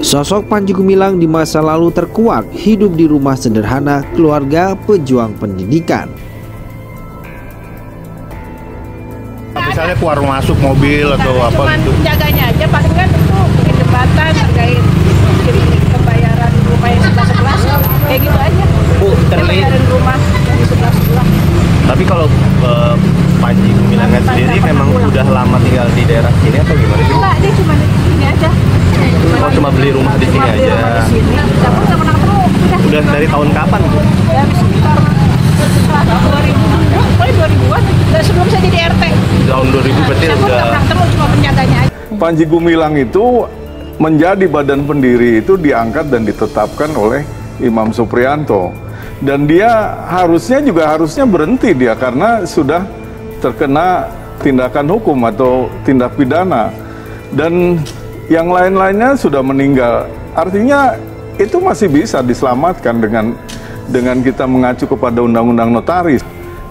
Sosok Panji Gumilang di masa lalu terkuak hidup di rumah sederhana keluarga pejuang pendidikan. Misalnya keluar masuk mobil atau Nah, apa cuman gitu. penjaganya aja paling kan itu bikin jembatan terkait pembayaran rumah yang sebelah sebelah kayak gitu aja Bu, terlihat pembayaran rumah yang di sebelah sebelah Tapi kalau eh, Panji Gumilangan sendiri memang udah lama tinggal di daerah sini atau gimana sih? enggak dia cuma di sini aja Oh, cuma beli rumah di sini Cuma beli aja. udah Udah dari tahun kapan? Ya sekitar setelah 2000 pokoknya 2000-an dan sebelum saya jadi RT Tahun 2000 berarti saya pun udah pernah ketemu cuma aja Panji Gumilang itu menjadi badan pendiri itu diangkat dan ditetapkan oleh Imam Suprianto. Dan dia harusnya juga harusnya berhenti dia karena sudah terkena tindakan hukum atau tindak pidana. Dan yang lain-lainnya sudah meninggal. Artinya itu masih bisa diselamatkan dengan dengan kita mengacu kepada undang-undang notaris.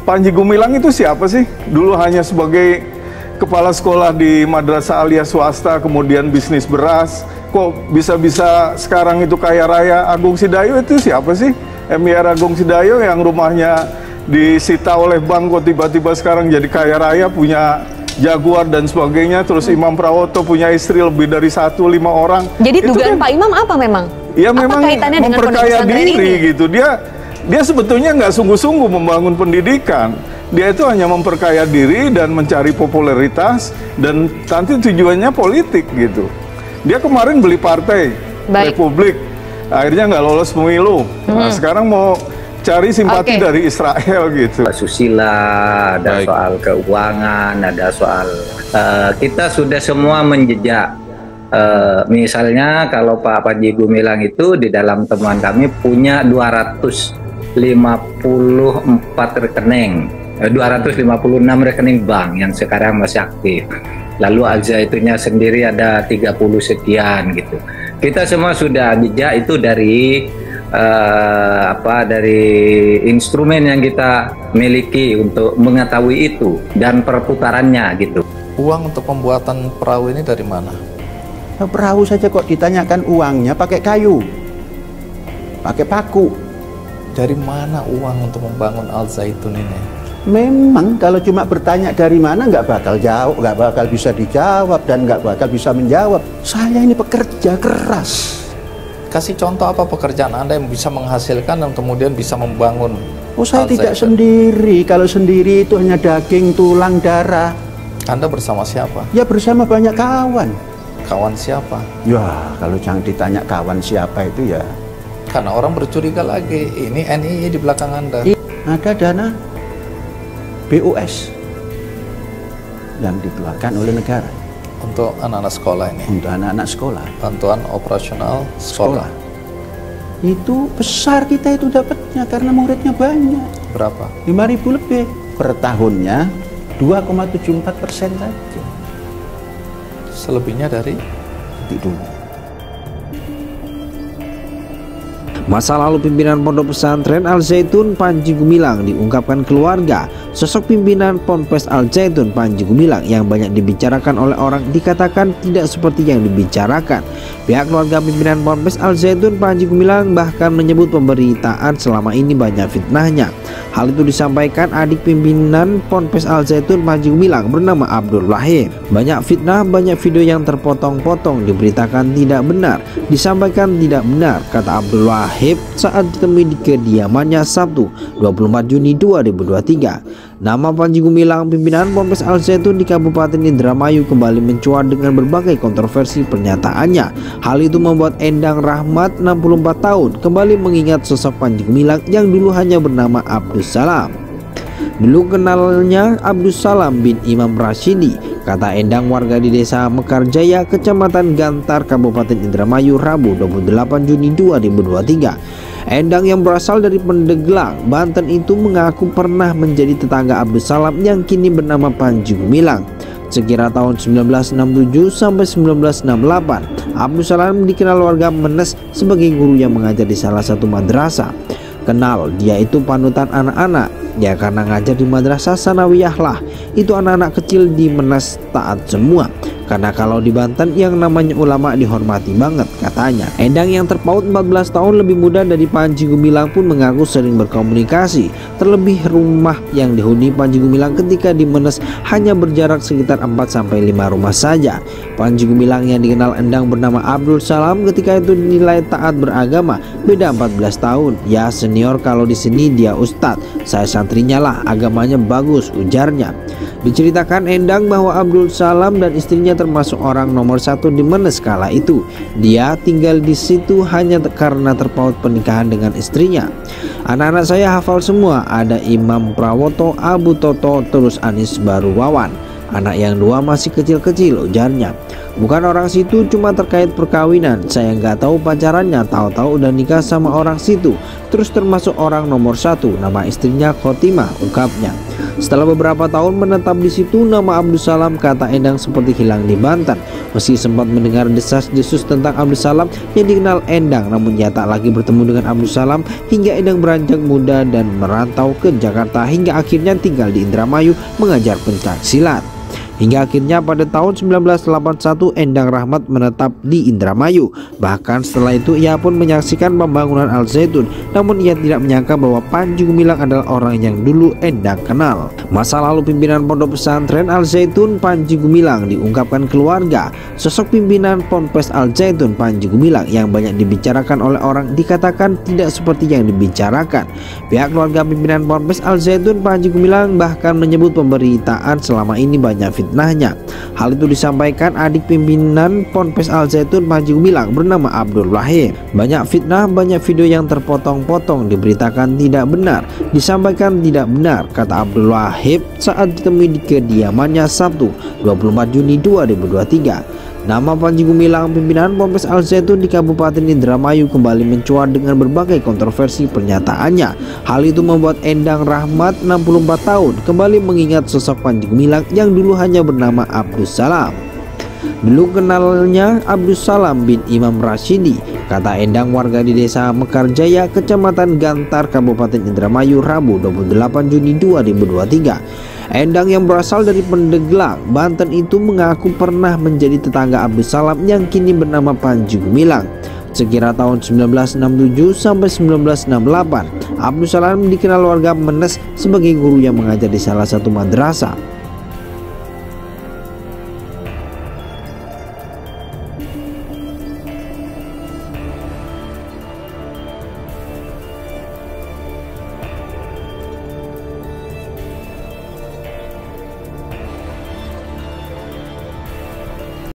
Panji Gumilang itu siapa sih? Dulu hanya sebagai kepala sekolah di madrasah alia swasta, kemudian bisnis beras. Kok bisa-bisa sekarang itu kaya raya? Agung Sidayo itu siapa sih? MIR Agung Sidayo yang rumahnya disita oleh bank kok tiba-tiba sekarang jadi kaya raya punya Jaguar dan sebagainya. Terus Imam Prawoto punya istri lebih dari satu lima orang. Jadi Itu dugaan kan- Pak Imam apa memang? Ya apa memang kaitannya memperkaya diri ini? gitu. Dia dia sebetulnya nggak sungguh-sungguh membangun pendidikan. Dia itu hanya memperkaya diri dan mencari popularitas dan nanti tujuannya politik gitu. Dia kemarin beli partai Baik. Republik, akhirnya nggak lolos pemilu. Nah, sekarang mau cari simpati Oke. dari Israel gitu. susila, ada Baik. soal keuangan, ada soal eh, kita sudah semua menjejak. Eh, misalnya kalau Pak Panji Gumilang itu di dalam temuan kami punya 254 rekening, eh, 256 rekening bank yang sekarang masih aktif. Lalu Al Zaitunya sendiri ada 30 sekian gitu. Kita semua sudah jejak itu dari eh, apa dari instrumen yang kita miliki untuk mengetahui itu dan perputarannya gitu. Uang untuk pembuatan perahu ini dari mana? Nah, Perahu saja kok ditanyakan uangnya pakai kayu, pakai paku. Dari mana uang untuk membangun Al Zaitun ini? Memang kalau cuma bertanya dari mana nggak bakal jawab, nggak bakal bisa dijawab dan nggak bakal bisa menjawab. Saya ini pekerja keras. Kasih contoh apa pekerjaan Anda yang bisa menghasilkan dan kemudian bisa membangun Oh saya tidak sendiri. Kalau sendiri itu hanya daging, tulang, darah. Anda bersama siapa? Ya bersama banyak kawan. Kawan siapa? Ya kalau jangan ditanya kawan siapa itu ya. Karena orang bercuriga lagi, ini NII di belakang Anda. Ada dana BUS yang dikeluarkan oleh negara Untuk anak-anak sekolah ini. untuk anak-anak sekolah. Bantuan operasional sekolah. Sekolah. Itu besar kita itu dapatnya karena muridnya banyak. Berapa? 5.000 lebih per tahunnya 2,74 persen saja. Selebihnya dari Itu. Masa lalu pimpinan Pondok Pesantren Al Zaitun Panji Gumilang diungkapkan keluarga. Sosok pimpinan Ponpes Al Zaitun Panji Gumilang yang banyak dibicarakan oleh orang dikatakan tidak seperti yang dibicarakan. Pihak keluarga pimpinan Ponpes Al Zaitun Panji Gumilang bahkan menyebut pemberitaan selama ini banyak fitnahnya. Hal itu disampaikan adik pimpinan Ponpes Al Zaitun Panji Gumilang bernama Abdul Wahid. Banyak fitnah, banyak video yang terpotong-potong diberitakan tidak benar, disampaikan tidak benar, kata Abdul Wahid saat ditemui di kediamannya Sabtu 24 Juni 2023. Nama Panji Gumilang pimpinan Ponpes Al Zaitun di Kabupaten Indramayu kembali mencuat dengan berbagai kontroversi pernyataannya. Hal itu membuat Endang Rahmat 64 tahun kembali mengingat sosok Panji Gumilang yang dulu hanya bernama Abdus Salam. Dulu kenalnya Abdus Salam bin Imam Rashidi Kata Endang warga di desa Mekarjaya Kecamatan Gantar Kabupaten Indramayu Rabu 28 Juni 2023 Endang yang berasal dari Pendeglang Banten itu mengaku pernah menjadi tetangga Abdus Salam yang kini bernama Panji Gumilang Sekira tahun 1967 sampai 1968 Abdus Salam dikenal warga Menes sebagai guru yang mengajar di salah satu madrasah. Kenal dia itu panutan anak-anak. Ya karena ngajar di madrasah sanawiyah lah. Itu anak-anak kecil di Menes taat semua karena kalau di Banten yang namanya ulama dihormati banget katanya. Endang yang terpaut 14 tahun lebih muda dari Panji Gumilang pun mengaku sering berkomunikasi. Terlebih rumah yang dihuni Panji Gumilang ketika di Menes hanya berjarak sekitar 4 sampai 5 rumah saja. Panji Gumilang yang dikenal Endang bernama Abdul Salam ketika itu dinilai taat beragama, beda 14 tahun. Ya senior kalau di sini dia ustadz, saya santrinya lah, agamanya bagus ujarnya. Diceritakan Endang bahwa Abdul Salam dan istrinya termasuk orang nomor satu di Menes kala itu. Dia tinggal di situ hanya karena terpaut pernikahan dengan istrinya. Anak-anak saya hafal semua, ada Imam Prawoto, Abu Toto, terus Anis Baru Wawan. Anak yang dua masih kecil-kecil ujarnya. Bukan orang situ cuma terkait perkawinan. Saya nggak tahu pacarannya Tahu-tahu udah nikah sama orang situ. Terus termasuk orang nomor satu Nama istrinya Khotimah ungkapnya. Setelah beberapa tahun menetap di situ Nama Abdul Salam kata Endang seperti hilang di Banten. Meski sempat mendengar desas-desus tentang Abdul Salam Yang dikenal Endang Namun tak lagi bertemu dengan Abdul Salam Hingga Endang beranjak muda dan merantau ke Jakarta Hingga akhirnya tinggal di Indramayu Mengajar pencak silat Hingga akhirnya pada tahun 1981 Endang Rahmat menetap di Indramayu. Bahkan setelah itu ia pun menyaksikan pembangunan Al Zaitun. Namun ia tidak menyangka bahwa Panji Gumilang adalah orang yang dulu Endang kenal. Masa lalu pimpinan pondok pesantren Al Zaitun Panji Gumilang diungkapkan keluarga. Sosok pimpinan Ponpes Al Zaitun Panji Gumilang yang banyak dibicarakan oleh orang dikatakan tidak seperti yang dibicarakan. Pihak keluarga pimpinan Ponpes Al Zaitun Panji Gumilang bahkan menyebut pemberitaan selama ini banyak fitnah fitnahnya. Hal itu disampaikan adik pimpinan Ponpes Al Zaitun Panji Gumilang bernama Abdul Wahid. Banyak fitnah, banyak video yang terpotong-potong diberitakan tidak benar, disampaikan tidak benar, kata Abdul Wahid saat ditemui di kediamannya Sabtu 24 Juni 2023. Nama Panji Gumilang pimpinan Ponpes Al Zaitun di Kabupaten Indramayu kembali mencuat dengan berbagai kontroversi pernyataannya. Hal itu membuat Endang Rahmat 64 tahun kembali mengingat sosok Panji Gumilang yang dulu hanya bernama Abdus Salam. Dulu kenalnya Abdus Salam bin Imam Rashidi, kata Endang warga di desa Mekarjaya, kecamatan Gantar, Kabupaten Indramayu, Rabu 28 Juni 2023. Endang yang berasal dari Pendeglang, Banten itu mengaku pernah menjadi tetangga Abdul Salam yang kini bernama Panji Gumilang. Sekira tahun 1967 sampai 1968, Abdul Salam dikenal warga Menes sebagai guru yang mengajar di salah satu madrasah.